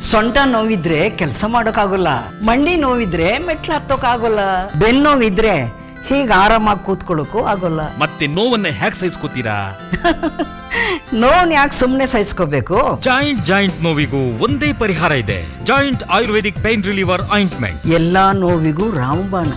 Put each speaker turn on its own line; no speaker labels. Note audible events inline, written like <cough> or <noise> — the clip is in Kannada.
ಸೊಂಟ ನೋವಿದ್ರೆ ಕೆಲಸ ಮಾಡೋಕ್ಕಾಗಲ್ಲ ಮಂಡಿ ನೋವಿದ್ರೆ ಮೆಟ್ಲು ಹತ್ತೋಕ್ಕಾಗಲ್ಲ ಬೆನ್ನು ನೋವಿದ್ರೆ ಹೀಗೆ ಆರಾಮಾಗಿ ಕೂತ್ಕೊಳ್ಳೋಕ್ಕೂ ಆಗೋಲ್ಲ. <laughs>
ಮತ್ತೆ ನೋವನ್ನ ಹ್ಯಾಕ್ ಸಹಿಸ್ಕೋತೀರಾ? <laughs>
ನೋವನ್ ಯಾಕೆ ಸುಮ್ಮನೆ ಸಹಿಸ್ಕೋಬೇಕು?
ಜಾಯಿಂಟ್ ಜಾಯಿಂಟ್ ನೋವಿಗೂ ಒಂದೇ ಪರಿಹಾರ ಇದೆ. Joint Ayurvedic pain reliever ointment.
ಎಲ್ಲಾ ನೋವಿಗೂ ರಾಮಬಾಣ.